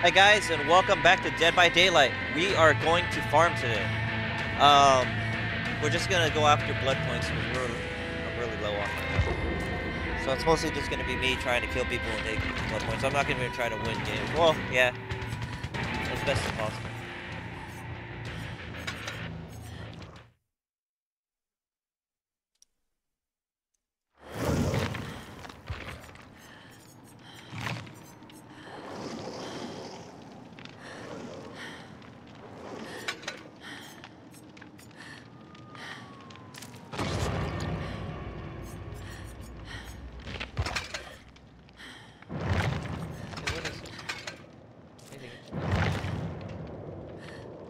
Hi guys, and welcome back to Dead by Daylight. We are going to farm today. Um, we're just gonna go after blood points because we're I'm really low on them. So it's mostly just gonna be me trying to kill people and take blood points. I'm not gonna even try to win games. Well, yeah, as best as possible. Hey, what is this? Anything-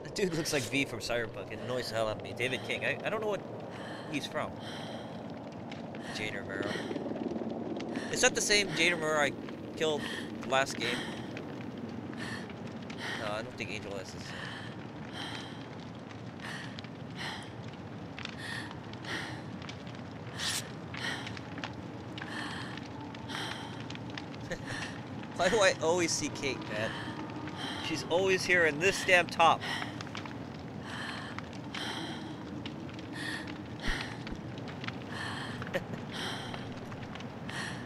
That dude looks like V from Cyberpunk. It annoys the hell out of me. David King. I, I don't know what he's from. Jane Romero. Is that the same Jane Romero I killed last game? No, I don't think Angel is. Why do I always see Kate, man? She's always here in this damn top.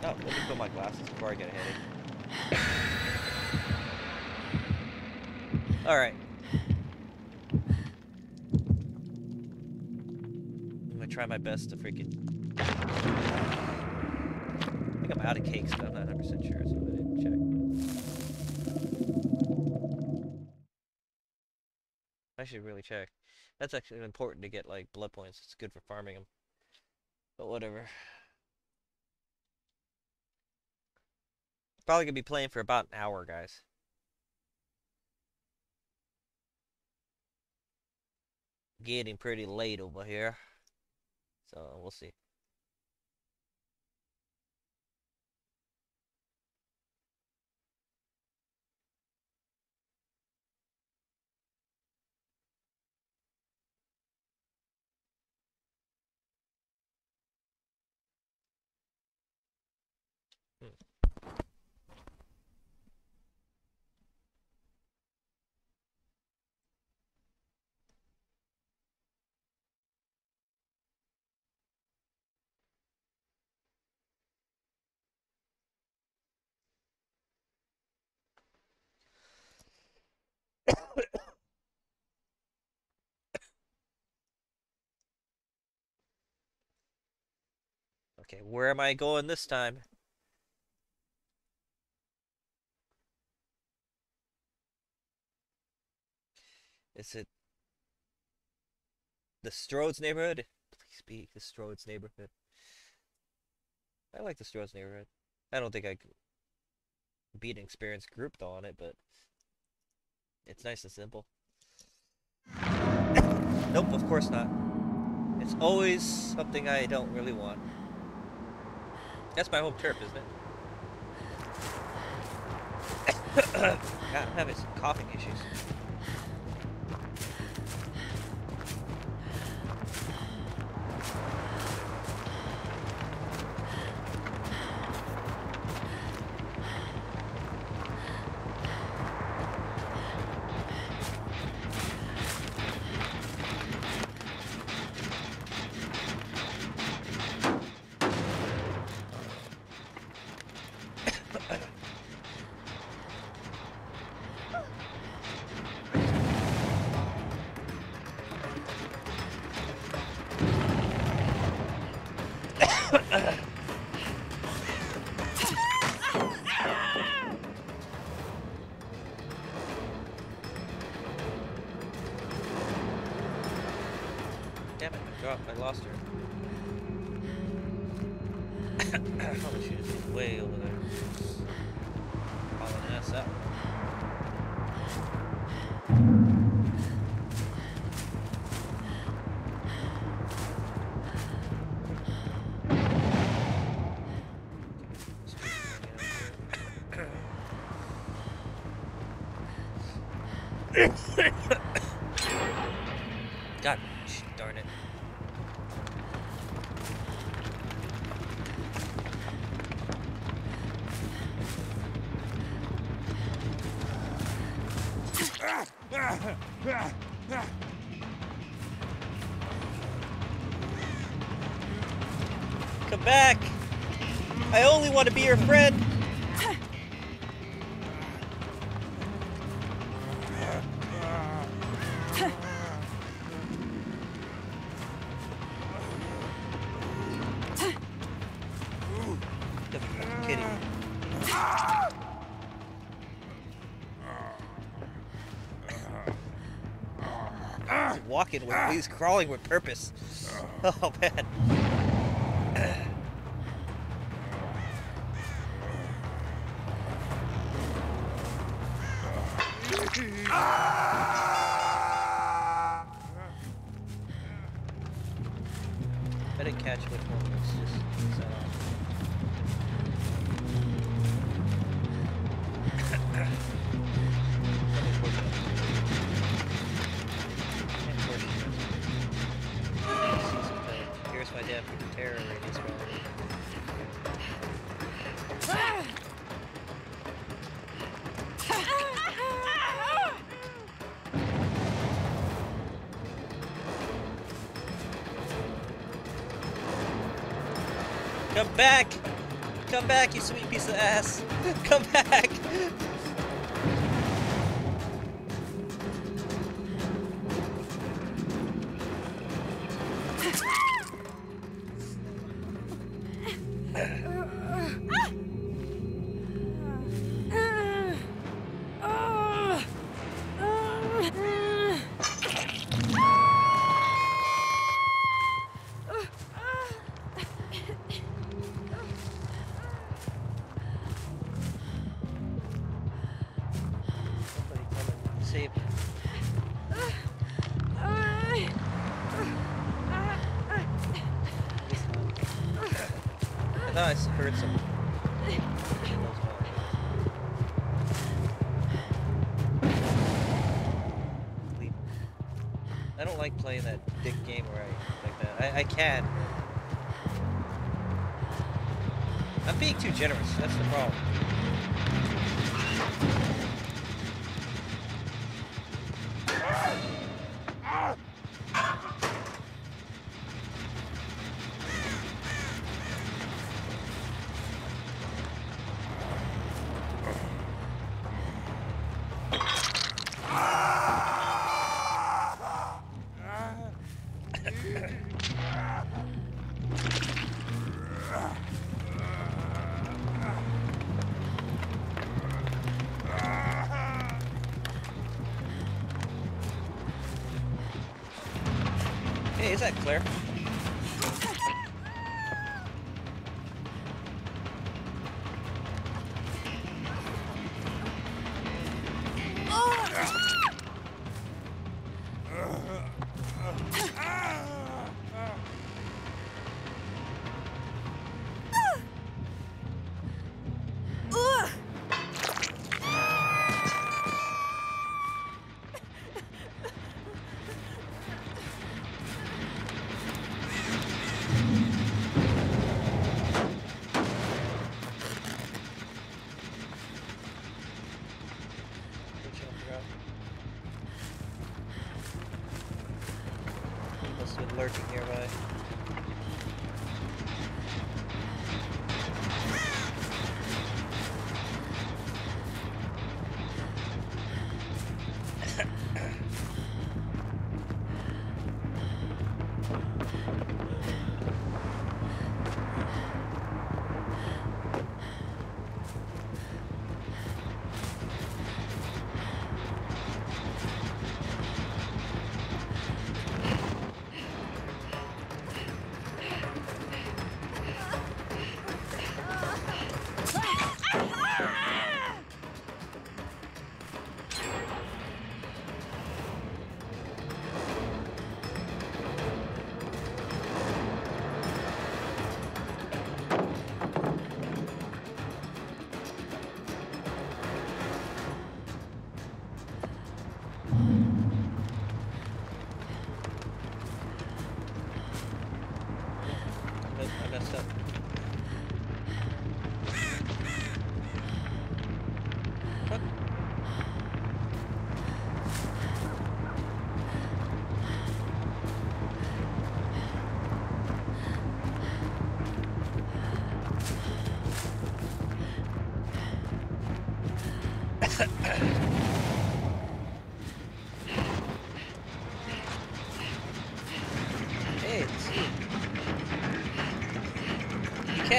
oh, let me put my glasses before I get a headache. Alright. I'm gonna try my best to freaking. I think I'm out of cakes, but I'm not 100% sure, so I didn't check. I should really check. That's actually important to get like blood points. It's good for farming them. But whatever. Probably gonna be playing for about an hour, guys. Getting pretty late over here. So we'll see. Okay, where am I going this time? Is it the Strode's neighborhood? Please be the Strode's neighborhood. I like the Strode's neighborhood. I don't think I could beat an experienced group though on it, but it's nice and simple. nope, of course not. It's always something I don't really want. That's my home turf, isn't it? God, I'm having some coughing issues. Fred! walking with, he's crawling with purpose. Oh man. Better catch which one was just set up. Come back! Come back, you sweet piece of ass! Come back! clear?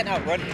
Can't outrun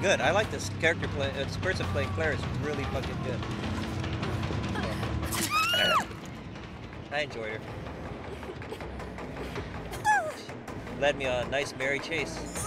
good. I like this character play. Uh, this person playing Claire is really fucking good. I enjoyed her. Led me on a nice merry chase.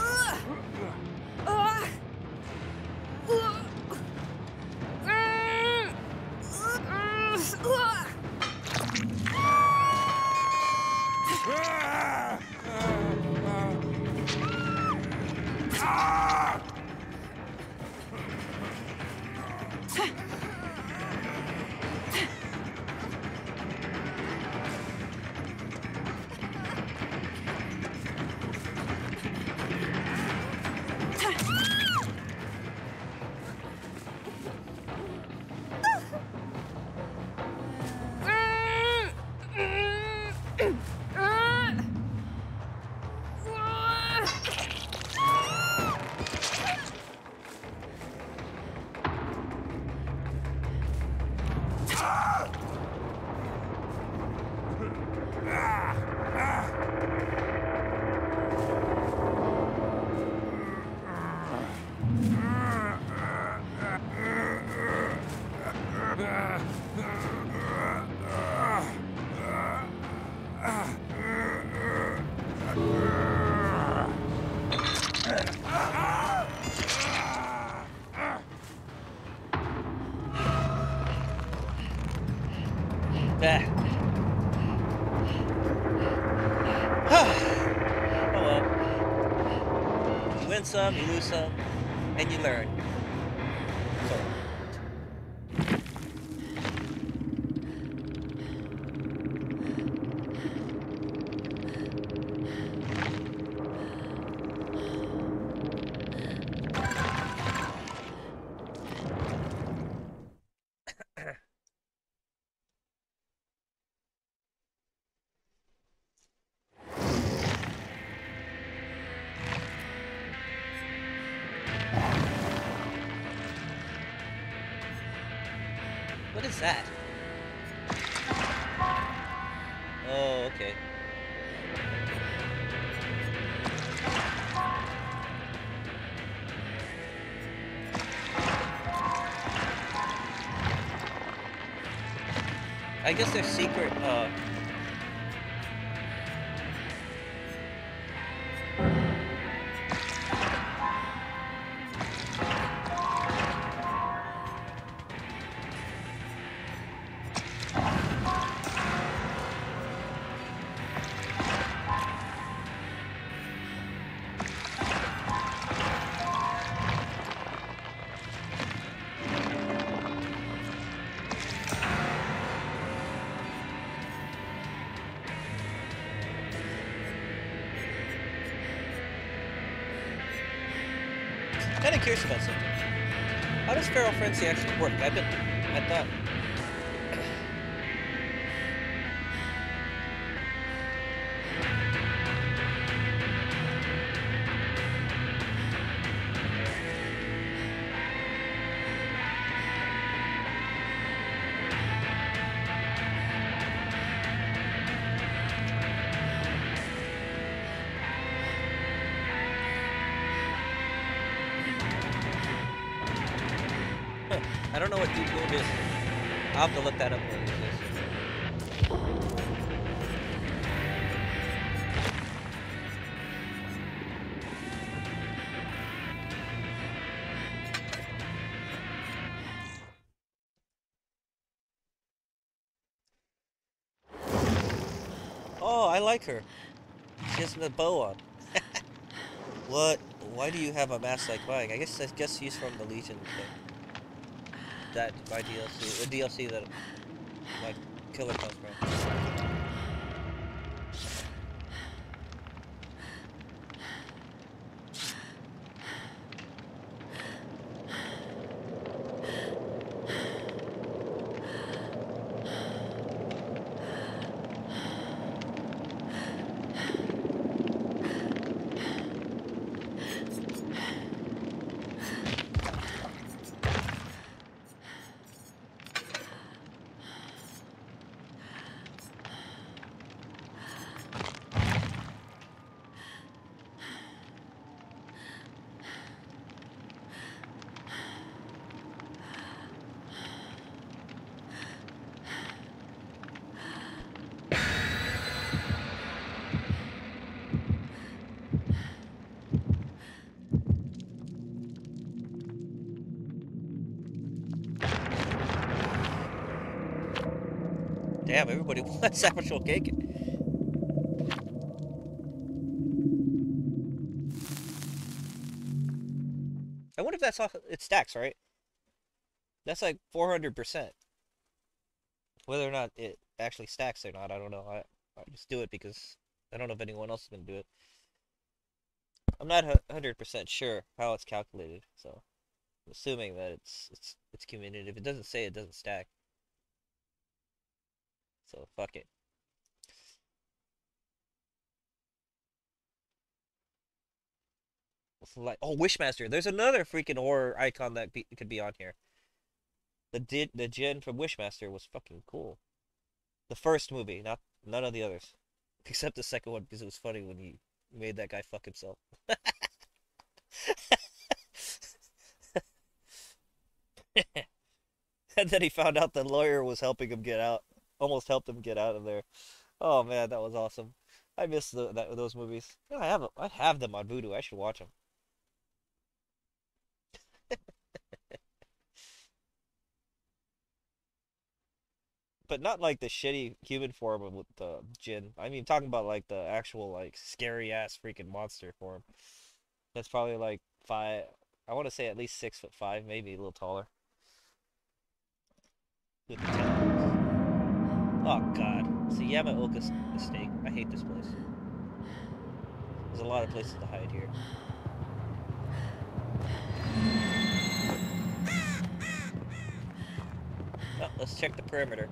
Some, you lose some, and you learn. I guess they're secret, curious about something. How does feral frenzy actually work? I've been... I'll have to look that up. Oh, I like her. She has a bow on. what? Why do you have a mask like mine? I guess I guess he's from the Legion thing. That by DLC, the DLC that like killer comes from. Damn, actual cake. I wonder if that's off. It stacks, right? That's like 400%. Whether or not it actually stacks or not, I don't know. I, I just do it because I don't know if anyone else is going to do it. I'm not 100% sure how it's calculated, so I'm assuming that it's it's it's cumulative. If it doesn't say it doesn't stack. So fuck it. Like oh Wishmaster, there's another freaking horror icon that be, could be on here. The did the Djinn from Wishmaster was fucking cool. The first movie, not none of the others, except the second one because it was funny when he made that guy fuck himself. and then he found out the lawyer was helping him get out, almost helped him get out of there. Oh man, that was awesome. I miss the, that, those movies. I have I have them on Vudu. I should watch them. but not like the shitty human form with the Djinn. I mean, talking about like the actual like scary ass freaking monster form. That's probably like five. I want to say at least six foot five, maybe a little taller. Oh god, it's the Yamaoka estate. I hate this place. There's a lot of places to hide here. Let's check the perimeter.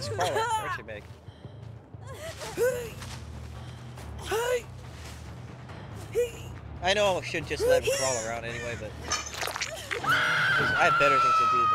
Fast crawler, aren't you, Meg? I know I should just let him crawl around anyway, but I have better things to do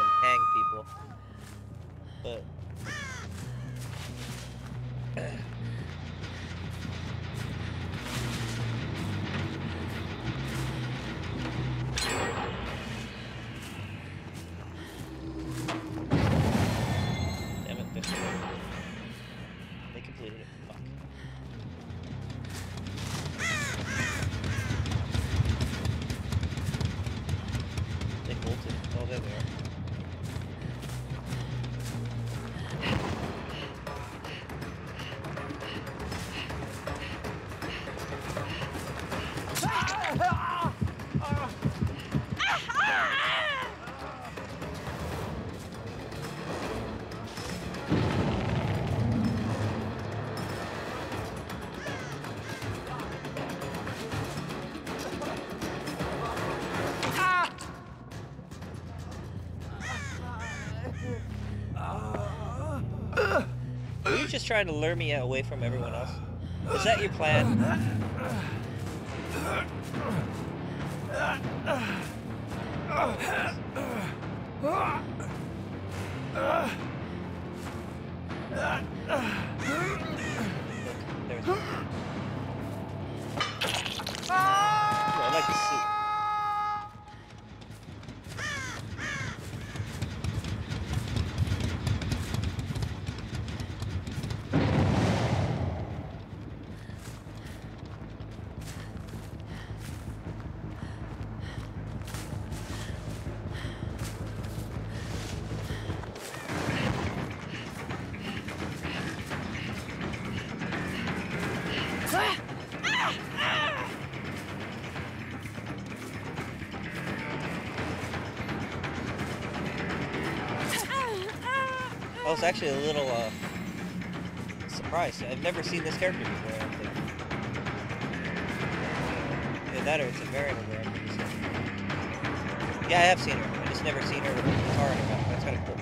just trying to lure me away from everyone else? Is that your plan? was actually a little uh, surprised. I've never seen this character before. I think. Either that or it's a variant of her. I'm pretty sure. Yeah, I have seen her. I just never seen her with a guitar in her mouth. That's kind of cool.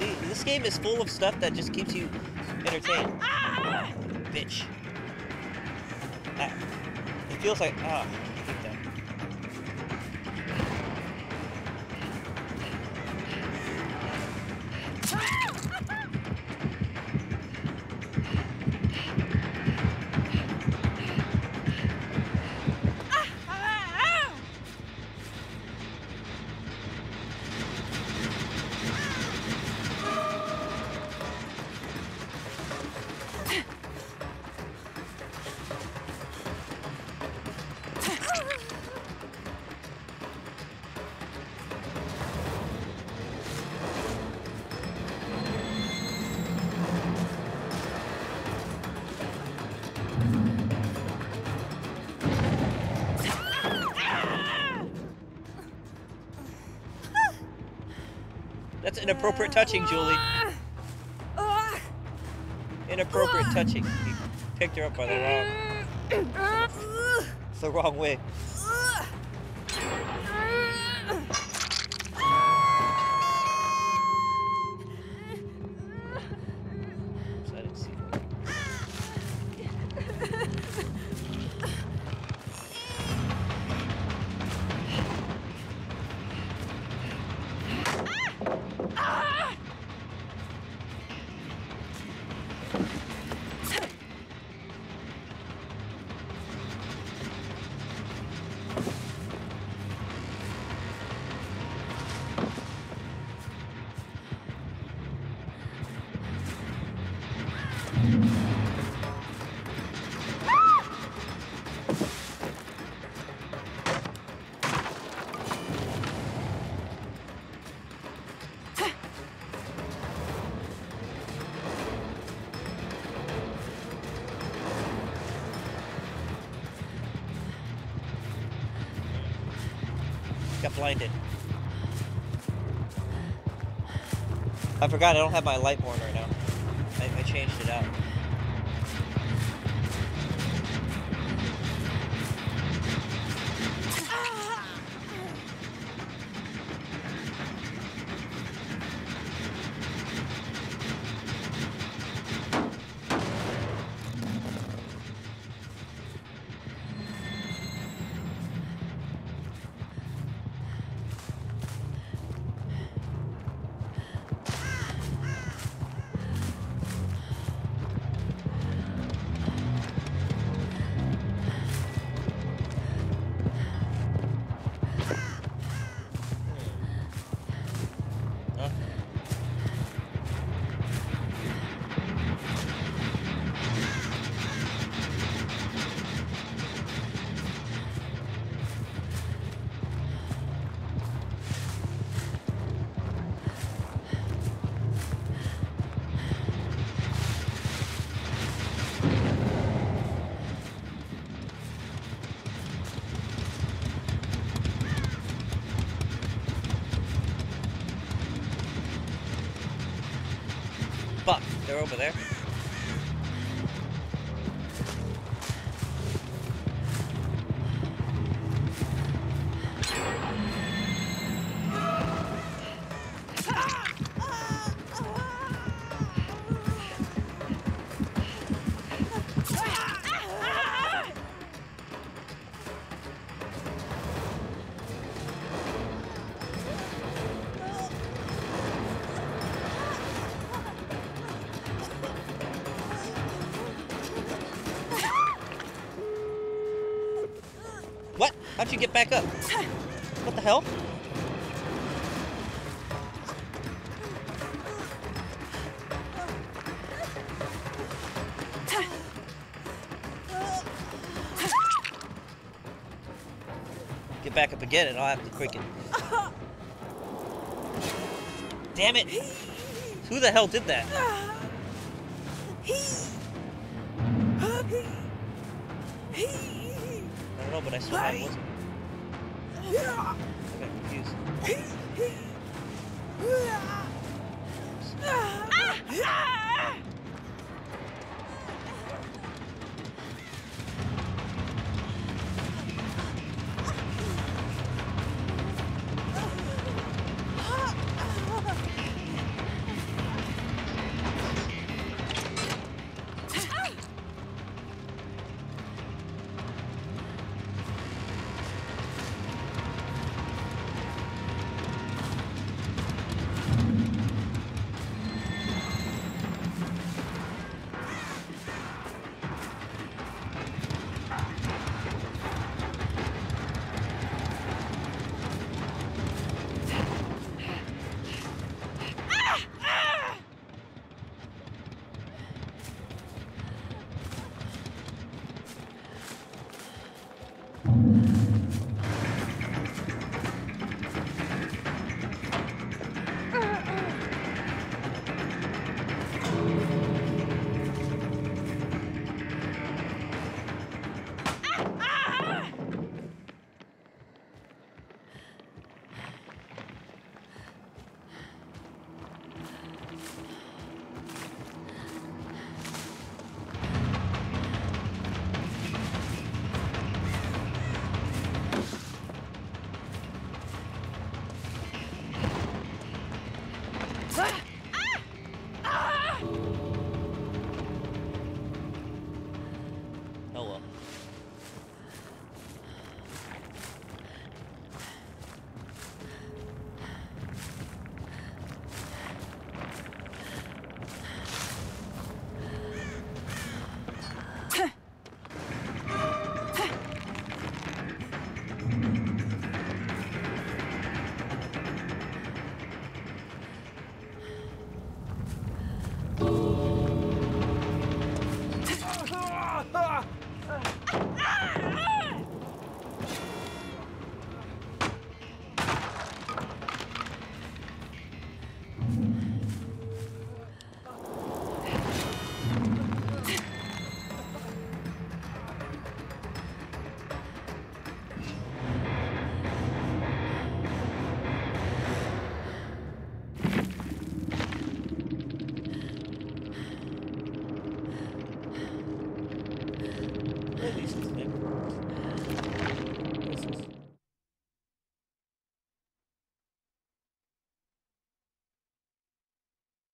See, this game is full of stuff that just keeps you entertained. Ah, Bitch. Ah, it feels like ah. Inappropriate touching, Julie. Inappropriate touching. He picked her up by the wrong, the wrong way. Blinded. I forgot I don't have my light on right now. Get and I'll have to freaking... Damn it! Who the hell did that? I don't know, but I swear I wasn't. I got confused. At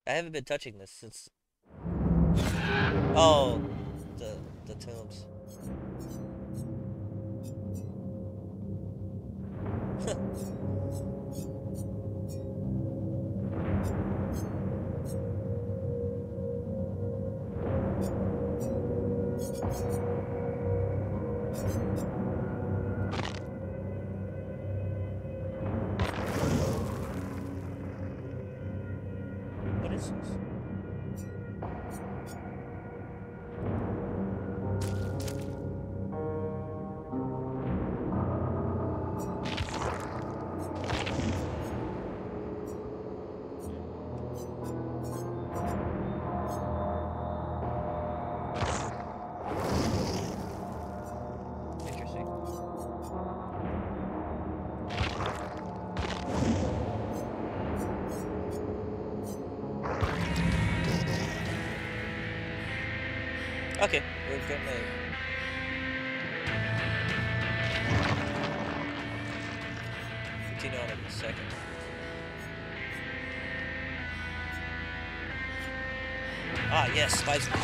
I haven't been touching this since. Oh, the the tombs. Ah,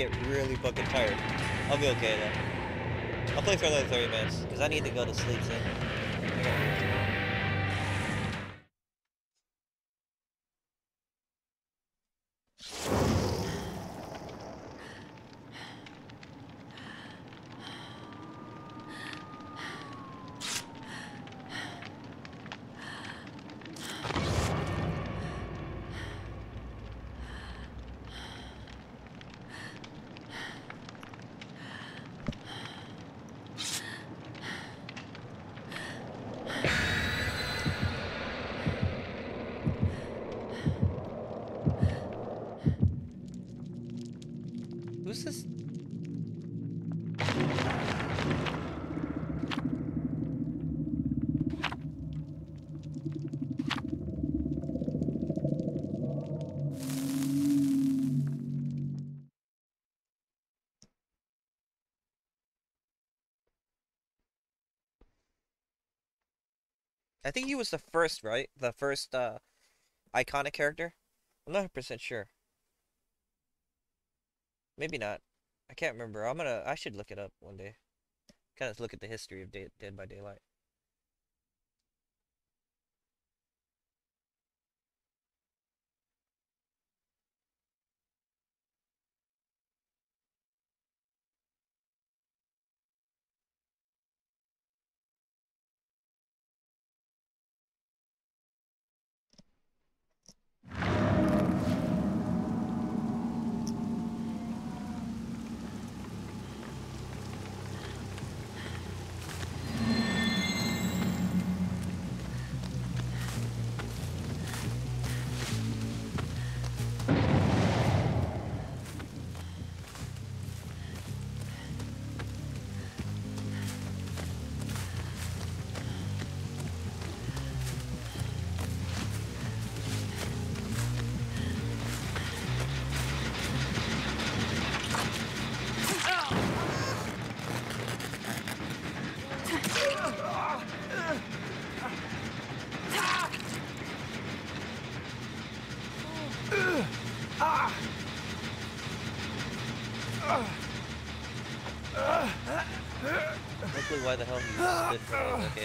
get really fucking tired. I'll be okay though. I'll play for another 30 minutes, because I need to go to sleep soon. I think he was the first, right? The first uh iconic character. I'm not 100% sure. Maybe not. I can't remember. I'm gonna. I should look it up one day. Kind of look at the history of Dead by Daylight.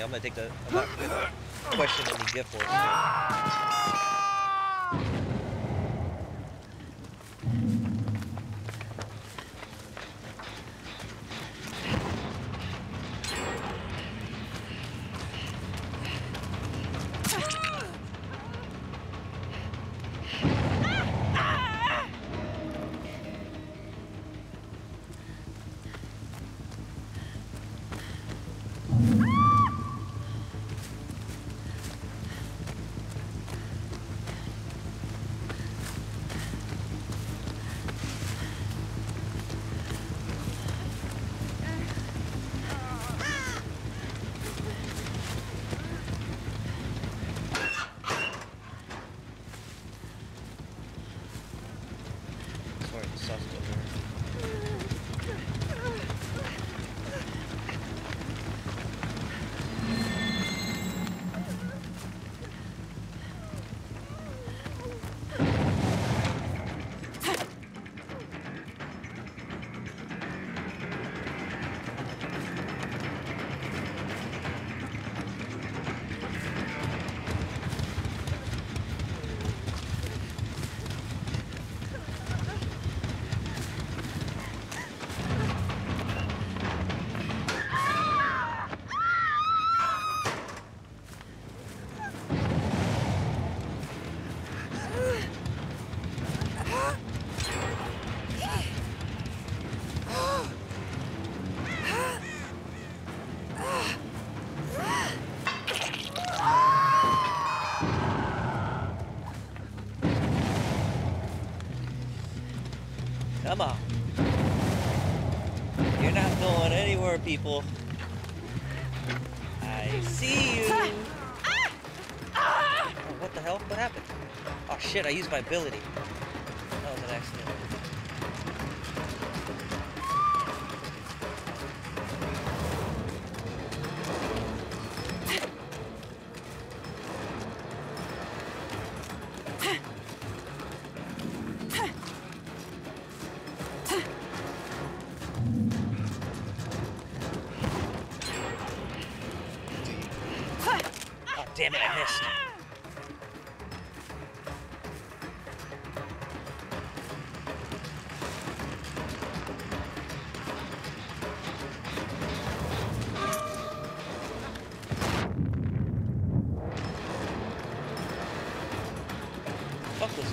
I'm gonna take the. I'm not gonna question any gift. People. I see you. Ah! Ah! Oh, what the hell? What happened? Oh shit, I used my ability.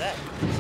That?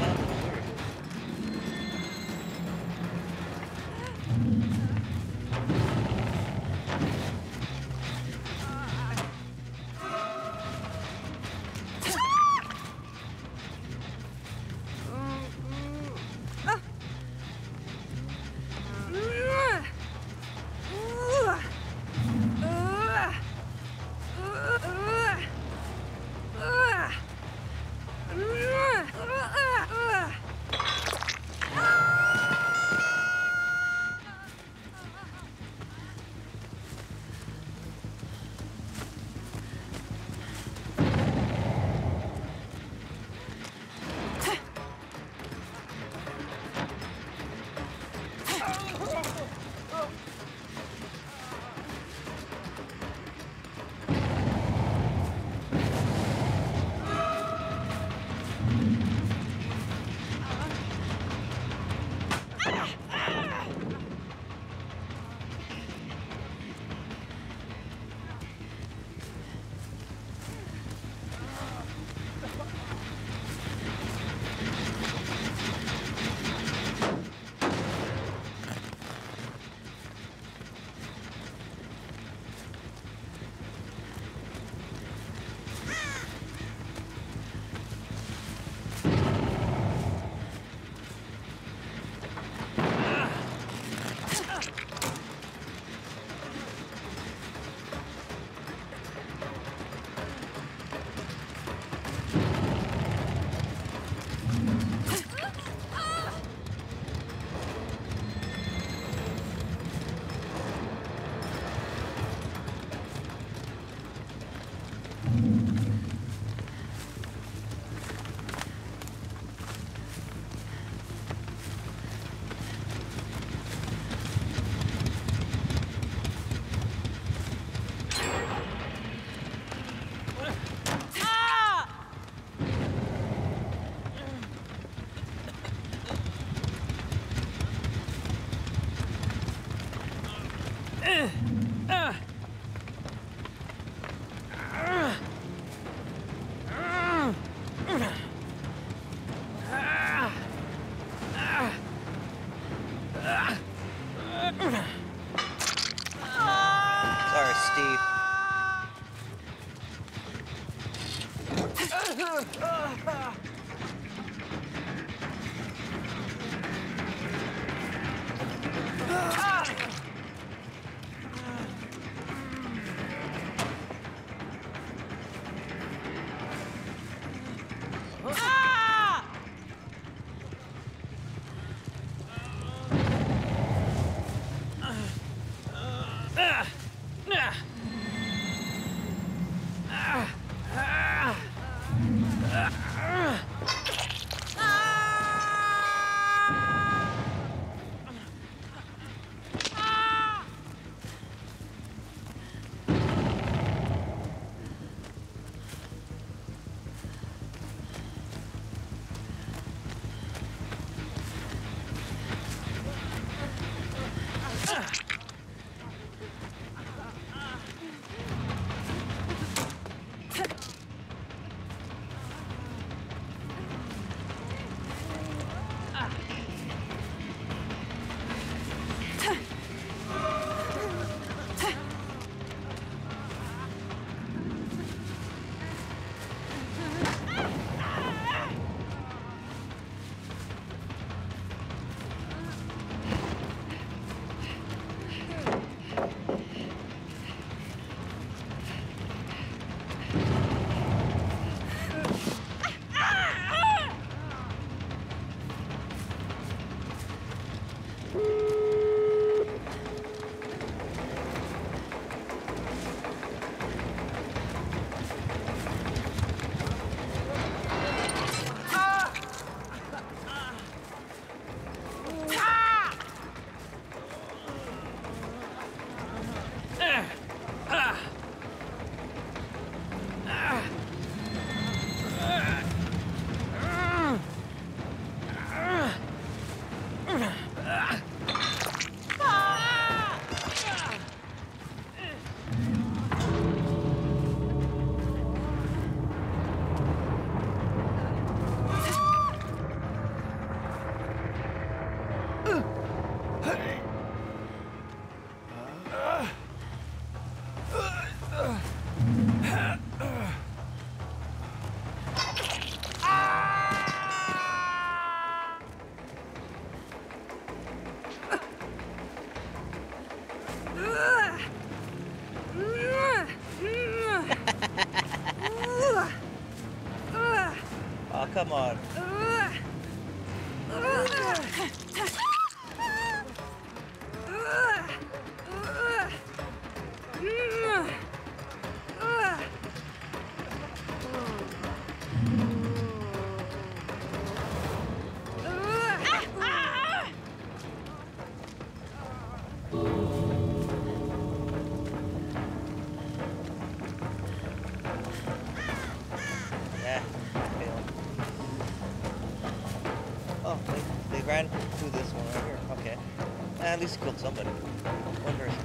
Least killed somebody. One person.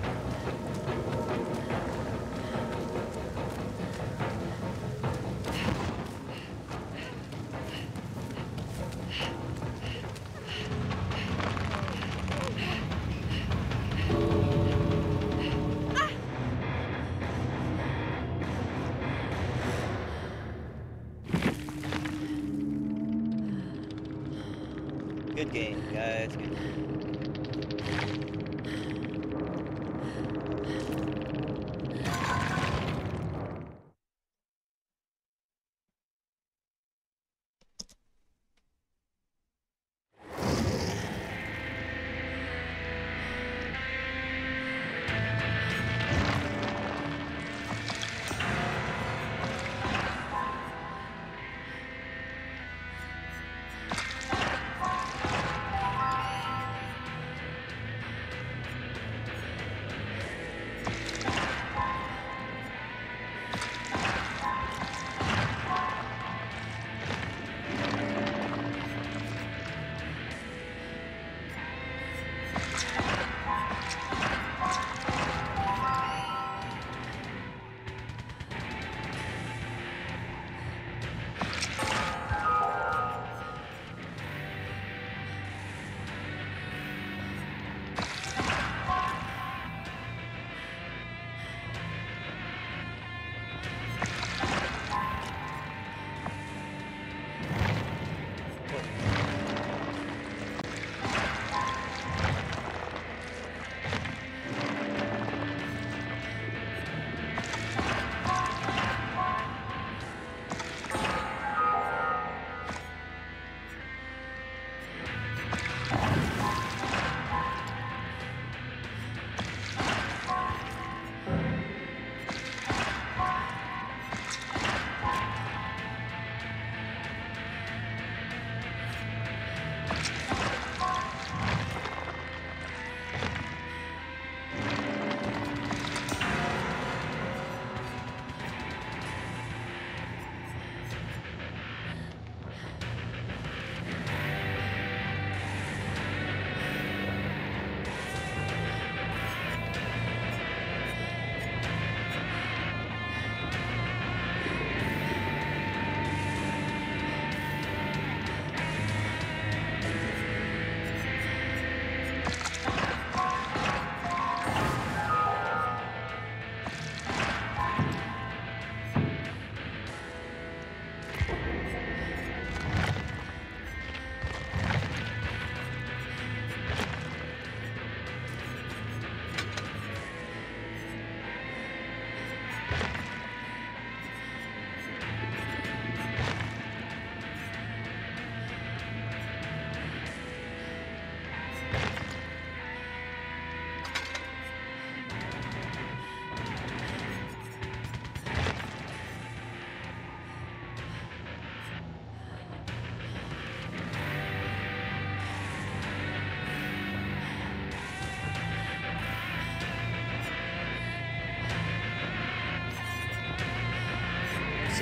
Good game, guys. Good.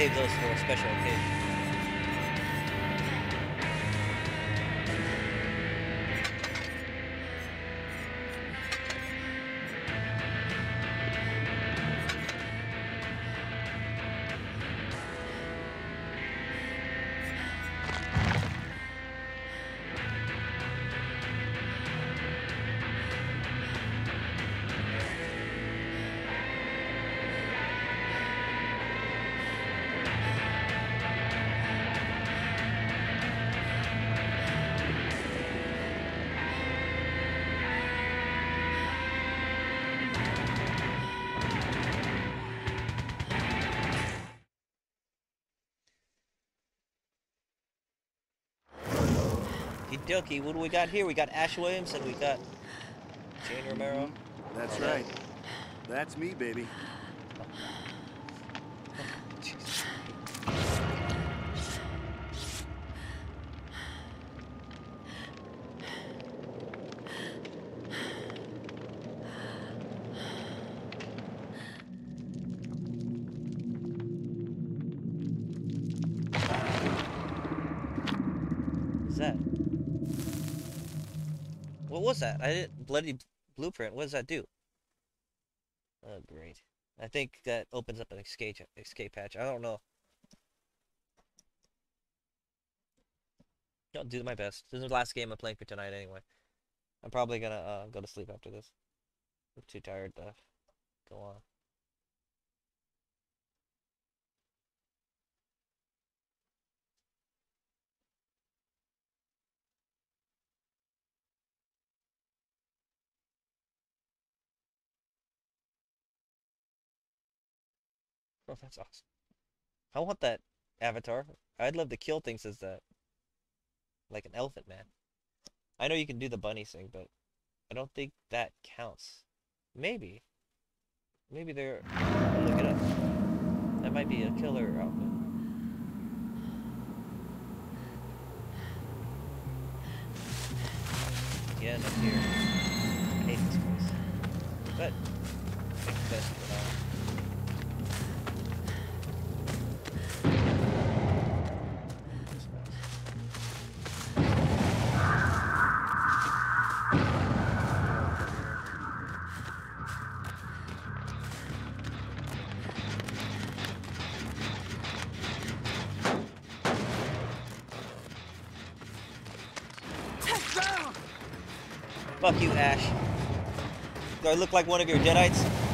Save those for special occasion. Okie dokie. What do we got here? We got Ash Williams and we got Jane Romero. That's right. That's me, baby. Jeez. What's that? What was that? I didn't bloody blueprint. What does that do? Oh great. I think that opens up an escape escape hatch. I don't know. I'll do my best. This is the last game I'm playing for tonight anyway. I'm probably gonna uh, go to sleep after this. I'm too tired to go on. Oh, that's awesome. I want that avatar. I'd love to kill things as that. Like an elephant man. I know you can do the bunny thing, but I don't think that counts. Maybe. Maybe they're... Look it up. That might be a killer outfit. Again, up here. I hate this place. But, make the best look like one of your deadites?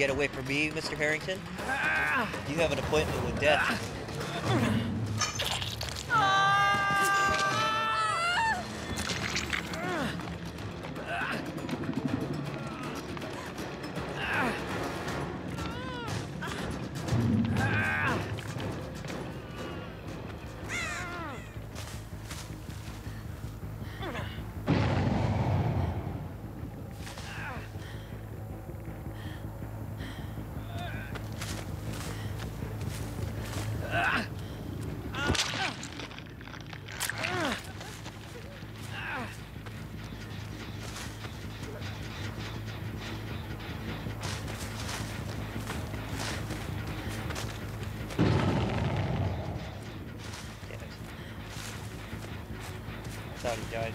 Get away from me, Mr. Harrington? You have an appointment with death. He died.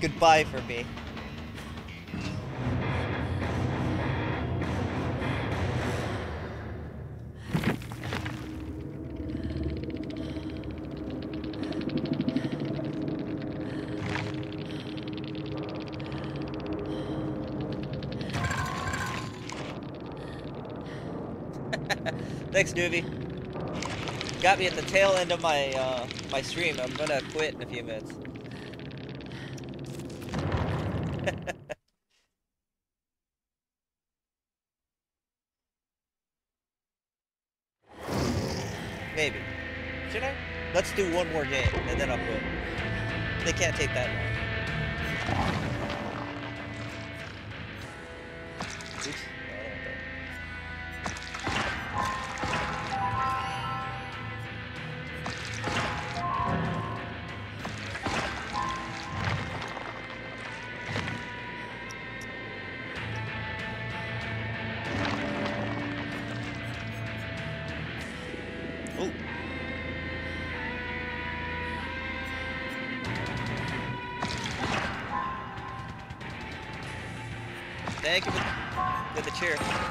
goodbye for me. Thanks, Doobie. Got me at the tail end of my uh, my stream. I'm gonna quit in a few minutes. Cheer.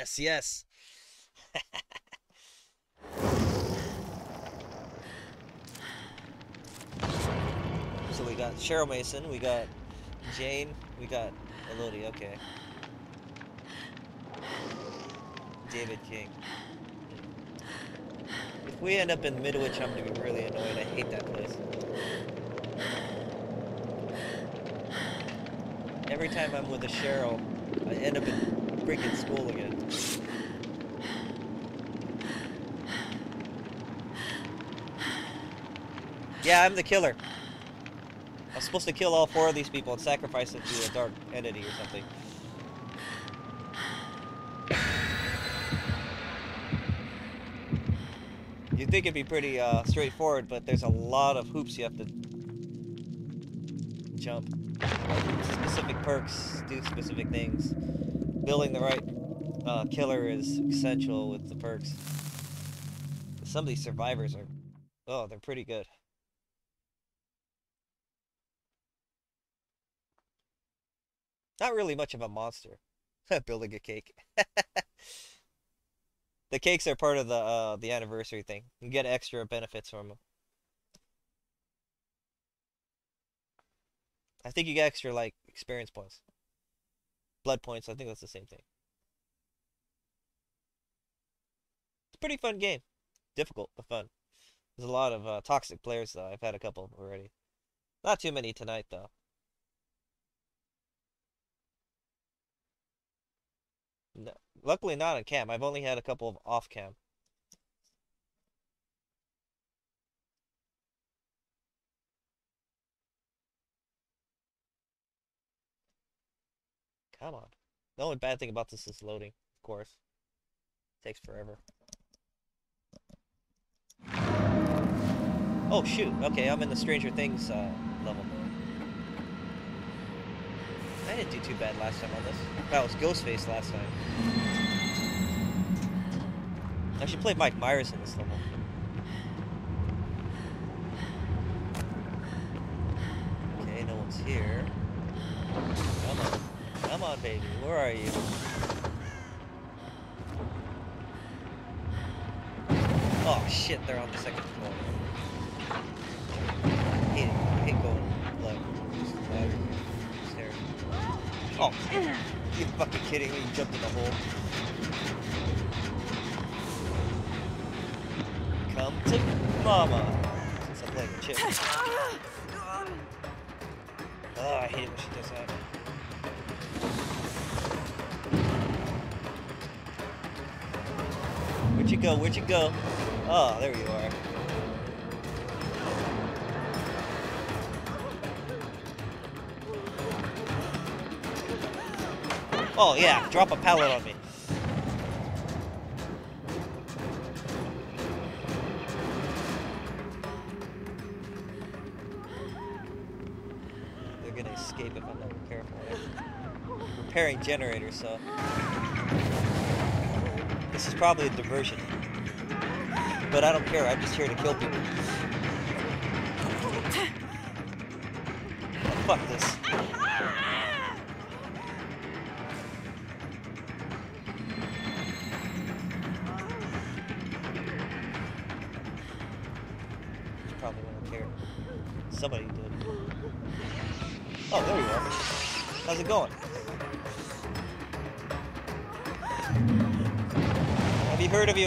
Yes, yes. So we got Cheryl Mason, we got Jane, we got Elodie, okay. David King. If we end up in Midwich, I'm gonna be really annoyed. I hate that place. Every time I'm with a Cheryl, I end up in freaking school again. Yeah, I'm the killer. I was supposed to kill all four of these people and sacrifice them to a dark entity or something. You'd think it'd be pretty uh, straightforward, but there's a lot of hoops you have to jump. Specific perks do specific things. Building the right uh, killer is essential with the perks. Some of these survivors are, oh, they're pretty good. Not really much of a monster. Building a cake. the cakes are part of the uh, the anniversary thing. You get extra benefits from them. I think you get extra like experience points, blood points. I think that's the same thing. It's a pretty fun game. Difficult but fun. There's a lot of uh, toxic players though. I've had a couple already. Not too many tonight though. No, luckily not on cam. I've only had a couple of off cam. Come on. The only bad thing about this is loading, of course. Takes forever. Oh shoot. Okay, I'm in the Stranger Things uh, level. I didn't do too bad last time on this. That was Ghostface last time. I should play Mike Myers in this level. Okay, no one's here. Come on. Come on, baby. Where are you? Oh shit, they're on the second floor. I hate it. I hate going left. Just ladder. Stairs. Oh, you fucking kidding me? You jumped in the hole. Come to mama. Since I'm playing a chick. Oh, I hate it when she does that. Where'd you go? Where'd you go? Oh, there you are. Oh yeah, drop a pallet on me. They're gonna escape if I'm not careful. I'm repairing generators, so this is probably a diversion. But I don't care. I'm just here to kill people. Fuck this.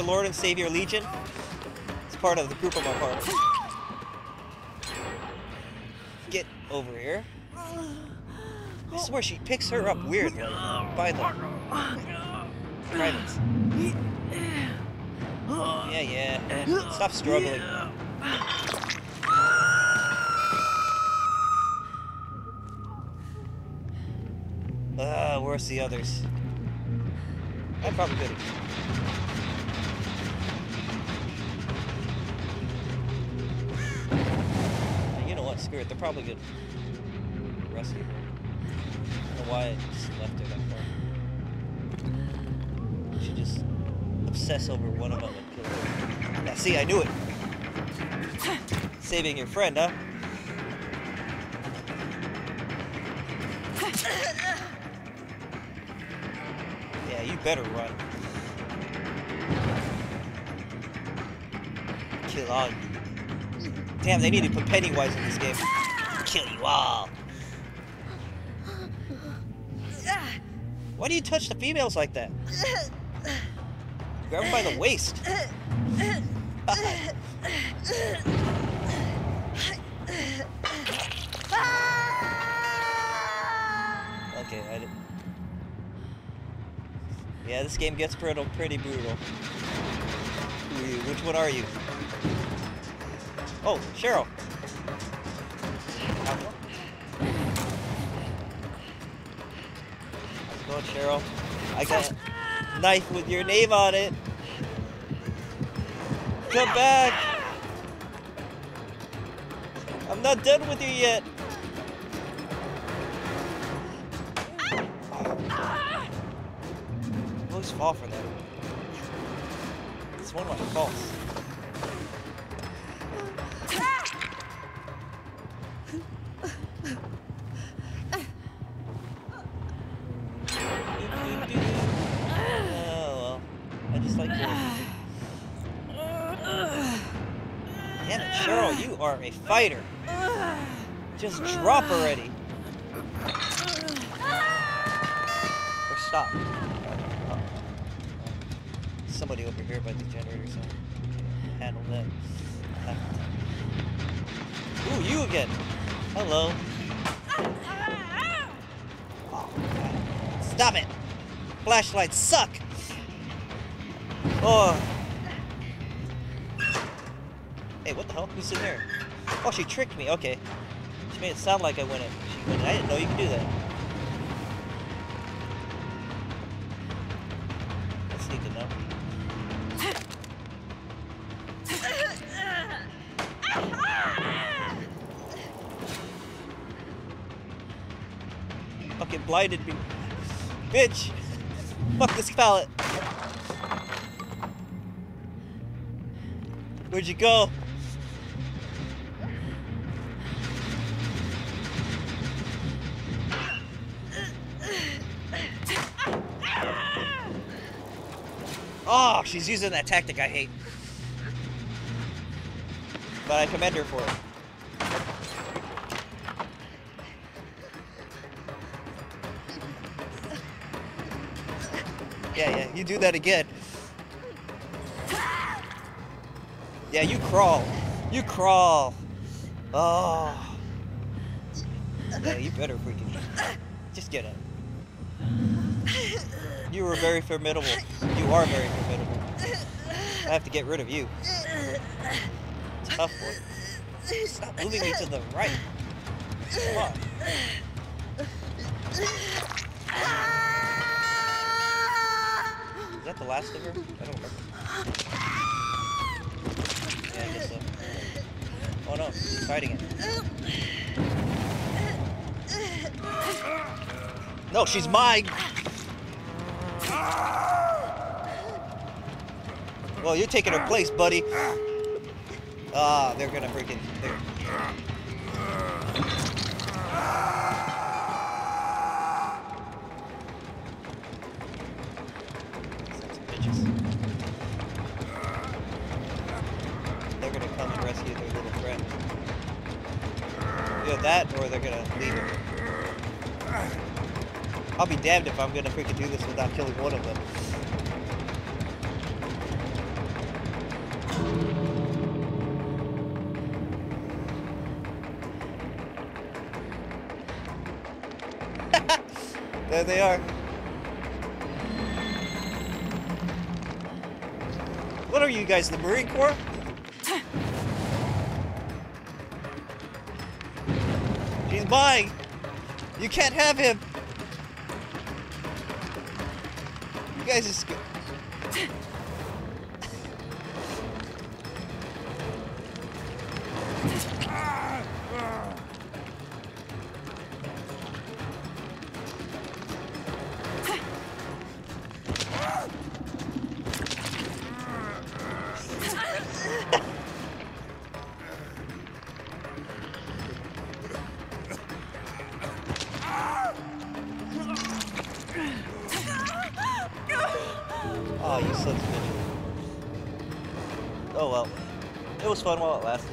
Lord and Savior Legion? It's part of the group I'm a part of. Get over here. Is where she picks her up weird, like, by the privates. Yeah, yeah. Stop struggling. Ah, where's the others? I probably could it. They're probably good. Rescue. I don't know why I just left her that far. Should just obsess over one of them and kill her. Yeah, see, I knew it. Saving your friend, huh? Yeah, you better run. Kill all you. Damn, they need to put Pennywise in this game. Kill you all. Why do you touch the females like that? Grab them by the waist. Okay, I didn't. Yeah, this game gets pretty, pretty brutal. Which one are you? Oh, Cheryl. Going, Cheryl? I got a knife with your name on it. Come back. I'm not done with you yet. A. Just drop already. Or stop. Oh. Somebody over here by the generator, so handle that. Ooh, you again. Hello. Stop it. Flashlights suck. Oh. Hey, what the hell? Who's in there? Oh, she tricked me. Okay. She made it sound like I went in. She went in. I didn't know you could do that. That's neat to know. Fucking blinded me. Bitch! Fuck this pallet. Where'd you go? She's using that tactic I hate. But I commend her for it. Yeah, yeah, you do that again. Yeah, you crawl. You crawl. Oh. Yeah, you better freaking just get up. You were very formidable. You are very formidable. I have to get rid of you. Tough one. Stop moving me to the right. Come on. Is that the last of her? I don't remember. Yeah, I guess so. Oh no, she's fighting it. No, she's mine! Well, you're taking her place, buddy. Ah, they're gonna freaking. They're... Gonna come rescue their little friend. That, or they're gonna leave him. I'll be damned if I'm gonna freaking do this without killing one of them. They are. What are you guys, the Marine Corps? He's mine! You can't have him! You guys are Oh, you sons of bitches. Oh well. It was fun while it lasted.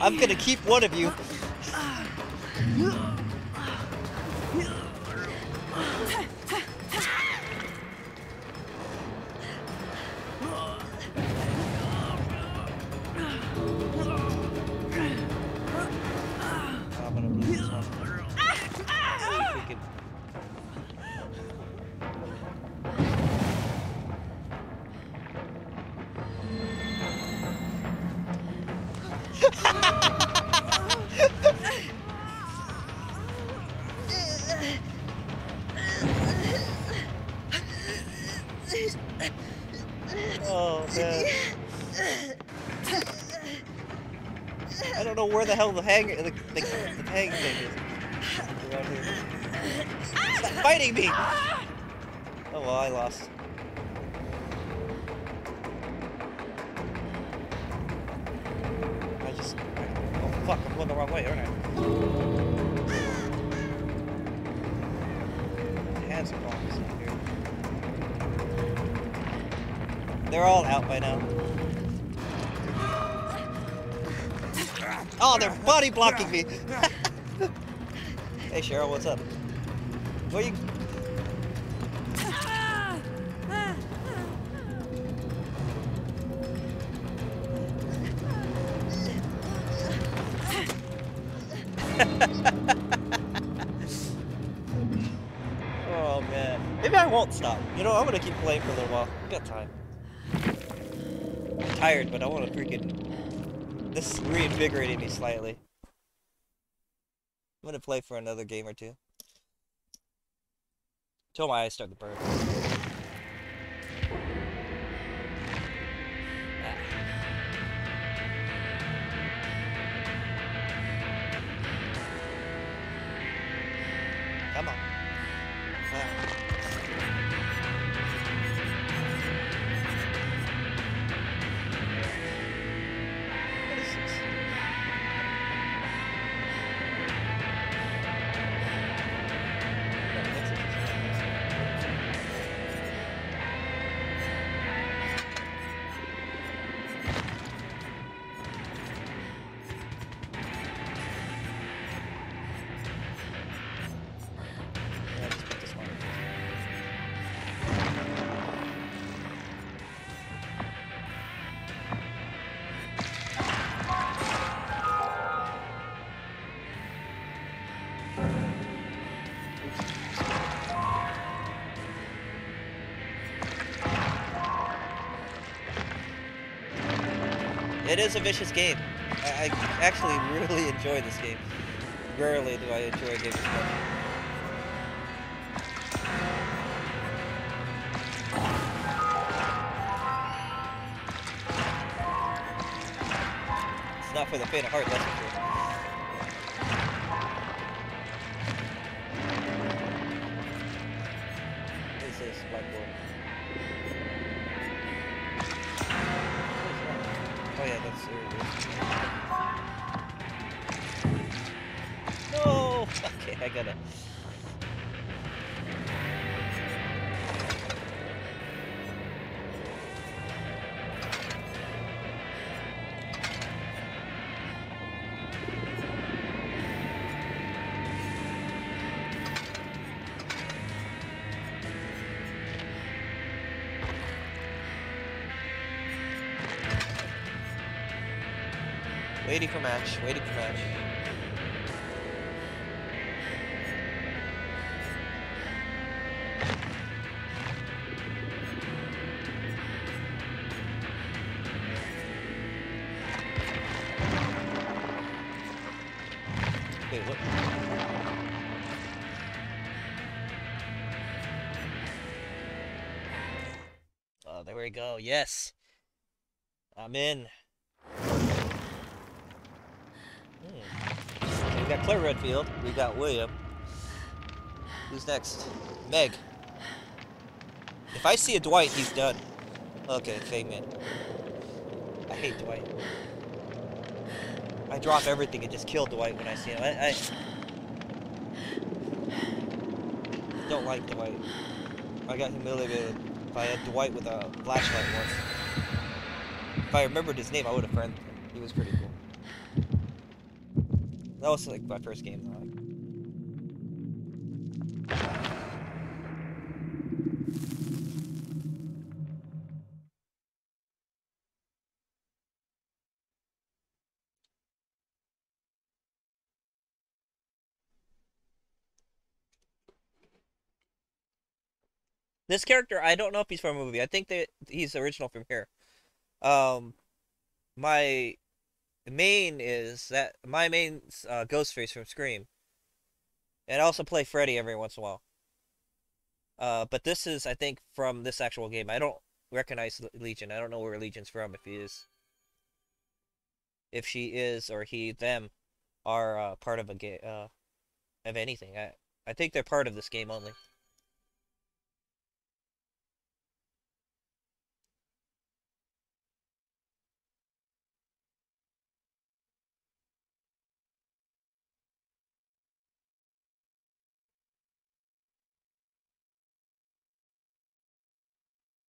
I'm gonna keep one of you. Where the hell the hang the, the, the hang thing is. Stop fighting me! Blocking me. hey Cheryl, what's up? What you? oh man, maybe I won't stop. You know, I'm gonna keep playing for a little while. We got time. I'm tired, but I want to freaking This reinvigorated me slightly. For another game or two. Till my eyes start to burn. It is a vicious game. I, I actually really enjoy this game. Rarely do I enjoy a game this much. It's not for the faint of heart, Yes. I'm in. Hmm. We got Claire Redfield. We've got William. Who's next? Meg. If I see a Dwight, he's done. Okay, Feng Min. I hate Dwight. I drop everything and just kill Dwight when I see him. I, I don't like Dwight. I got humiliated by had Dwight with a flashlight once. If I remembered his name, I would have friended him. He was pretty cool. That was like my first game. This character, I don't know if he's from a movie. I think that he's original from here. Um, my main is that my main uh, Ghostface from Scream, and I also play Freddy every once in a while. Uh, but this is, I think, from this actual game. I don't recognize Legion. I don't know where Legion's from. If he is, if she is, or he, them, are uh, part of a game, uh, of anything. I, I think they're part of this game only.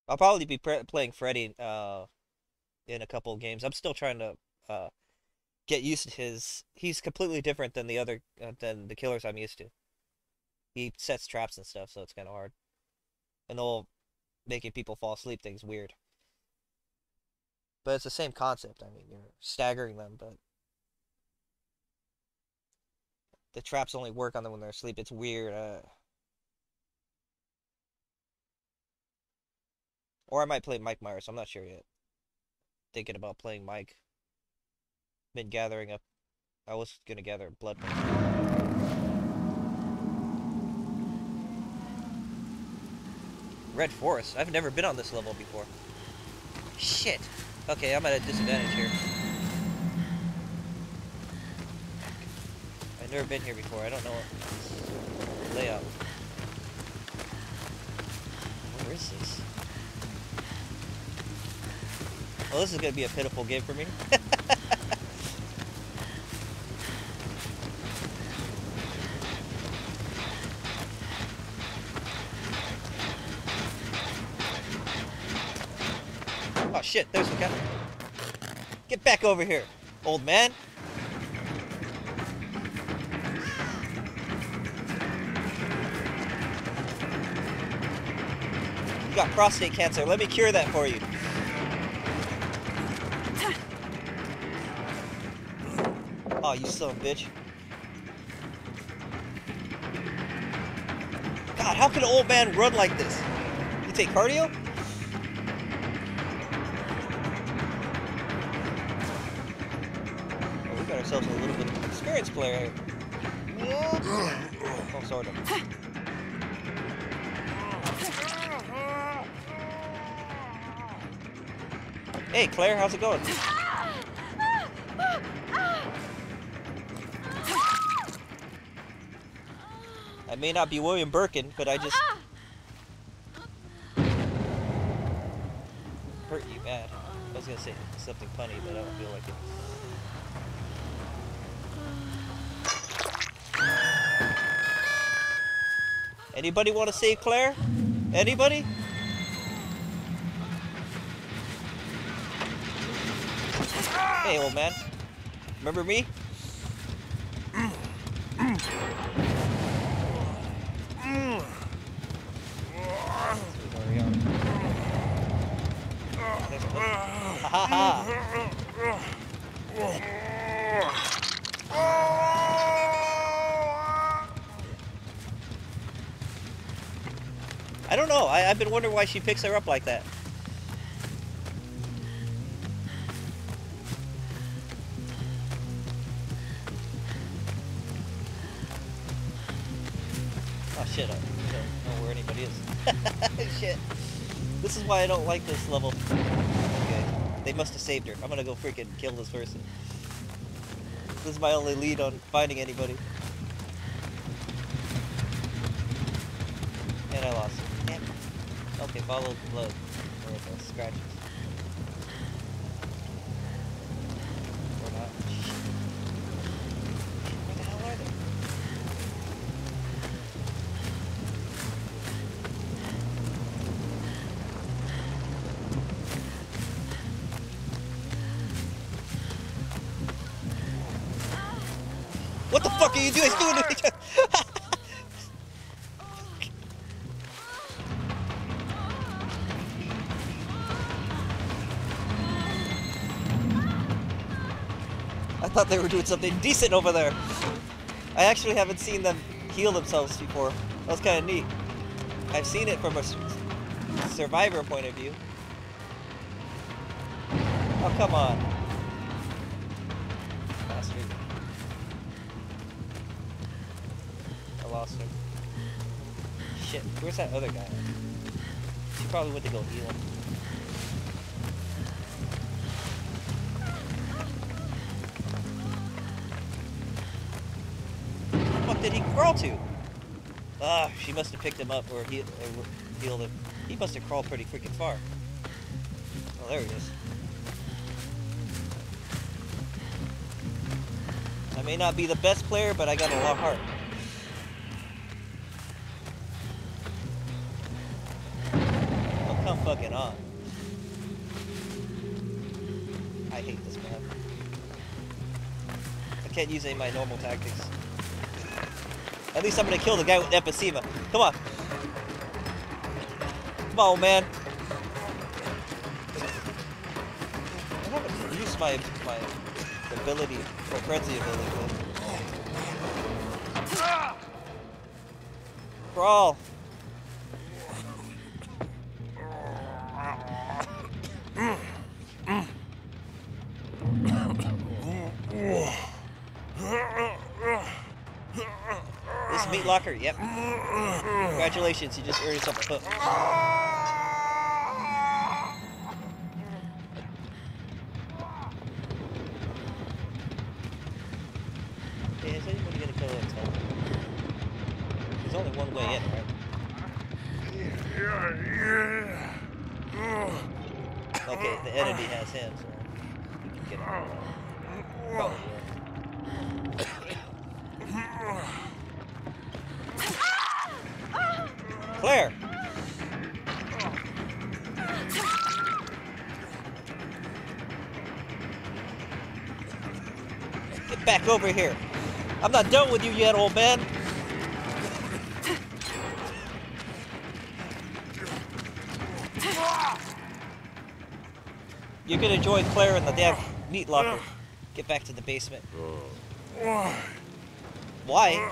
I'll probably be pre playing Freddy uh in a couple of games. I'm still trying to uh get used to his. He's completely different than the other uh, than the killers I'm used to. He sets traps and stuff, so it's kind of hard. And the whole making people fall asleep thing's weird. But it's the same concept. I mean, you're staggering them, but the traps only work on them when they're asleep. It's weird. Uh, or I might play Mike Myers. I'm not sure yet. Thinking about playing Mike. been gathering up. I was gonna gather blood. Red Forest. I've never been on this level before. Shit. Okay, I'm at a disadvantage here. I've never been here before. I don't know what layout. Where is this? Well, this is gonna be a pitiful game for me. oh shit, there's the guy. Get back over here, old man. You got prostate cancer. Let me cure that for you. Oh, you son of a bitch. God, how can an old man run like this? You take cardio? Oh, we got ourselves a little bit of experienced player here. Oh, sort of. Hey, Claire, how's it going? May not be William Birkin, but I just hurt you bad. I was gonna say something funny, but I don't feel like it. Anybody want to save Claire? Anybody? Hey, old man. Remember me? There we go. Ha ha ha! I don't know. I, I've been wondering why she picks her up like that. Oh shit, I don't know where anybody is. shit. This is why I don't like this level. Okay. They must have saved her. I'm gonna go freaking kill this person. This is my only lead on finding anybody. Follow blood. Or the scratches. Were doing something decent over there. I actually haven't seen them heal themselves before. That was kind of neat. I've seen it from a survivor point of view. Oh, come on. I lost her. Shit, where's that other guy? She probably went to go heal him. Crawl to? Ah, she must have picked him up or, he, or healed him. He must have crawled pretty freaking far. Oh, there he is. I may not be the best player, but I got a lot of heart. Oh, come fucking on. I hate this map. I can't use any of my normal tactics. At least I'm gonna kill the guy with emphysema. Come on. Come on, man. I haven't used my my ability or frenzy ability. But... Crawl. Locker? Yep. Congratulations, you just earned yourself a hook. Not done with you yet, old man. You're gonna join Claire in the damn meat locker. Get back to the basement. Why?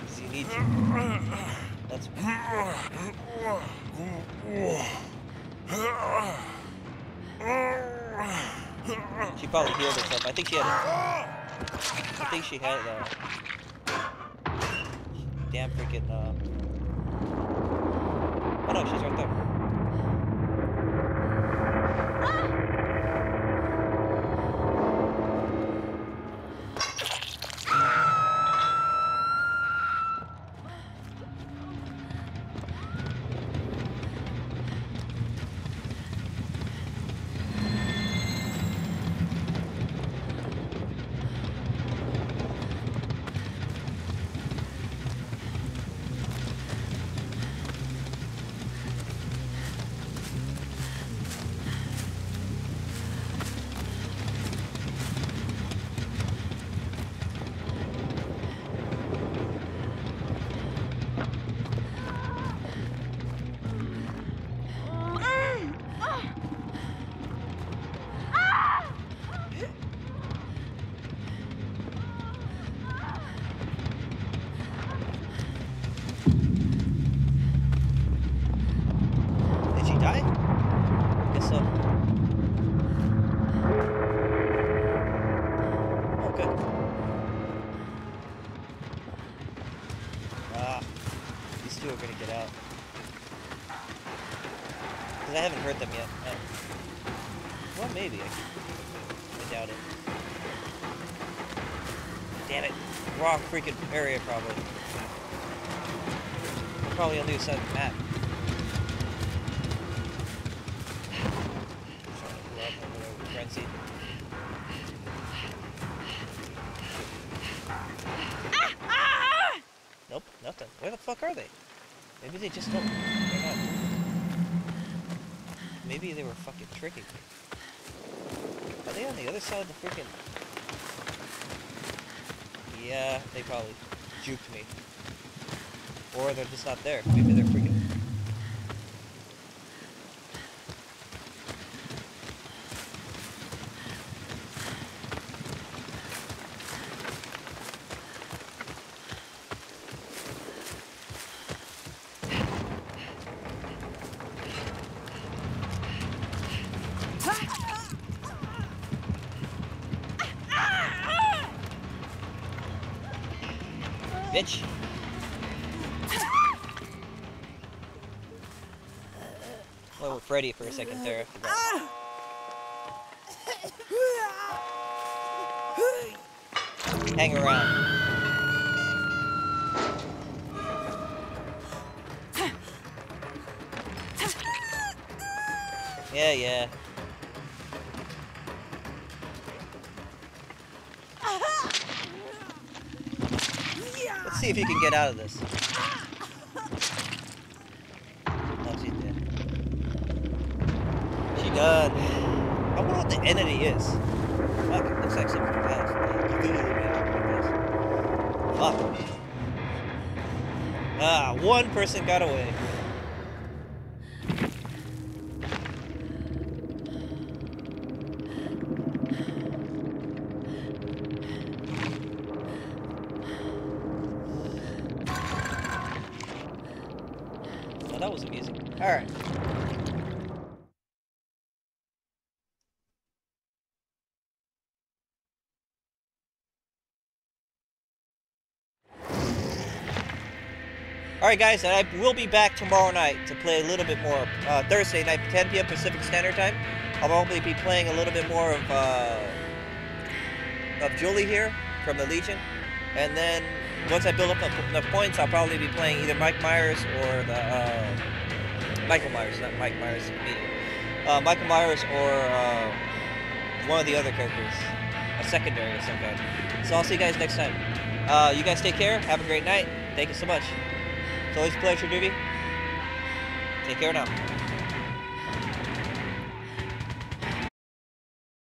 Because he needs you. That's She probably healed herself. I think she had. I think she had. Uh, damn freaking. Uh, Damn it. Wrong freaking area, probably. They're probably on the other side of the map. Frenzy. Nope, nothing. Where the fuck are they? Maybe they just don't. Maybe they were fucking tricking me. Are they on the other side of the freaking? Yeah, they probably juked me. Or they're just not there. Maybe they're freaking. A second there. Hang around. Yeah, yeah. Let's see if you can get out of this. Oh, she's dead. She done. I wonder what the entity is. Fuck, it looks like something else. Fuck. Ah, one person got away. All right, guys, and I will be back tomorrow night to play a little bit more. Uh, Thursday night, 10 p.m. Pacific Standard Time. I'll probably be playing a little bit more of uh, of Julie here from the Legion, and then once I build up enough points, I'll probably be playing either Mike Myers or the uh, Michael Myers, not Mike Myers. Uh, Michael Myers or uh, one of the other characters, a secondary of some kind. So I'll see you guys next time. Uh, you guys take care. Have a great night. Thank you so much. It's always a pleasure, Doobie. Take care now.